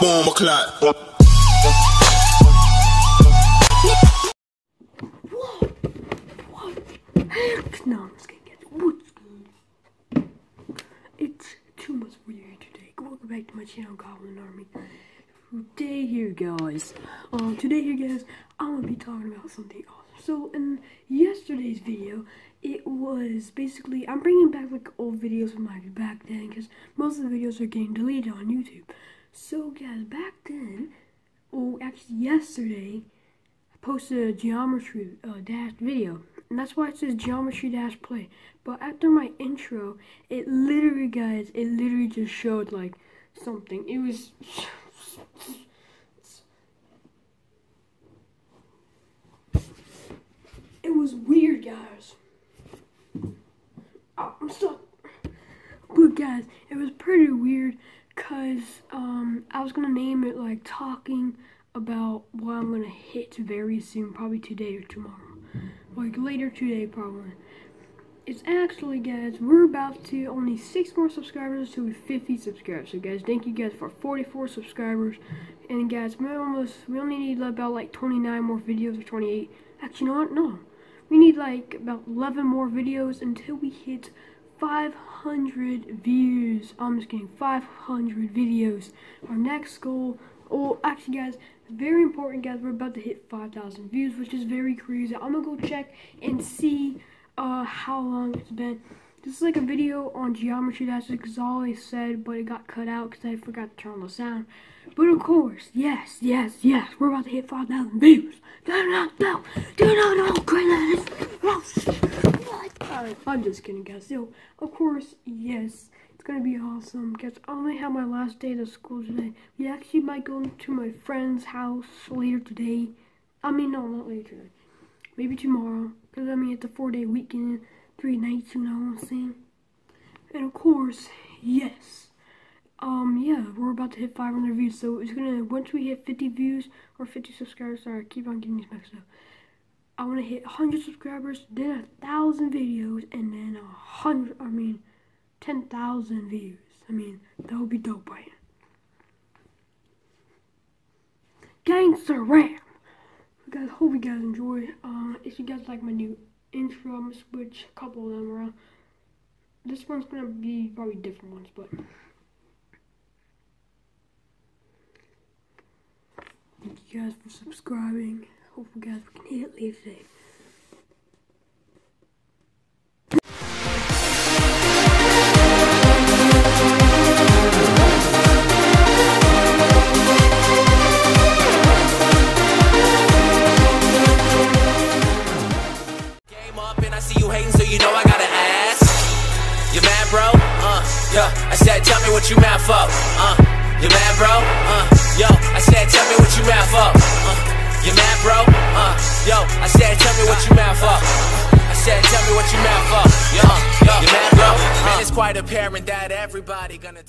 Bomb a clot. Heck no, I'm just kidding. guys. What's good? It's too much weird today. Welcome back to my channel, Goblin Army. Today here, guys. Um, today here, guys, I'm gonna be talking about something awesome. So, in yesterday's video, it was basically I'm bringing back like old videos from my back then because most of the videos are getting deleted on YouTube. So, guys, back then, oh, actually yesterday, I posted a geometry uh, dash video and that's why it says geometry dash play. But after my intro, it literally, guys, it literally just showed like something. It was. It was weird, guys. Oh, I'm stuck. But guys, it was pretty weird because um, I was gonna name it like talking about what I'm gonna hit very soon, probably today or tomorrow like later today probably. It's actually guys, we're about to only six more subscribers to 50 subscribers. So guys, thank you guys for 44 subscribers. And guys, we almost we only need about like 29 more videos or 28. Actually, you know what? No. We need like about 11 more videos until we hit 500 views. I'm just kidding, 500 videos. Our next goal, oh, actually guys, very important, guys. We're about to hit 5,000 views, which is very crazy. I'm gonna go check and see uh, how long it's been. This is like a video on geometry. That's all I said, but it got cut out because I forgot to turn on the sound. But of course, yes, yes, yes, we're about to hit 5,000 views. Not know, do not know, great I'm just kidding, guys. So, of course, yes, it's gonna be awesome because I only have my last day of school today. We actually might go to my friend's house later today. I mean, no, not later today. Maybe tomorrow. Because, I mean, it's a four-day weekend, three nights, you know what I'm saying? And, of course, yes. Um, yeah, we're about to hit 500 views. So, it's gonna, once we hit 50 views or 50 subscribers, sorry, I keep on getting these mixed up. I want to hit 100 subscribers, then a thousand videos, and then a hundred, I mean, 10,000 views. I mean, that would be dope, right? Gangster Ram! Guys, hope you guys enjoy. Uh, if you guys like my new intro, I'm gonna switch a couple of them around. This one's gonna be probably different ones, but. Thank you guys for subscribing. Hope you guys can hit it later today. you mad, bro? Uh, yo, I said, tell me what you mad for. Uh, you mad, bro? I said, tell me what you mad for. I said, tell me what you mad for. Yo, yo, you mad, bro? Man, it's quite apparent that everybody gonna.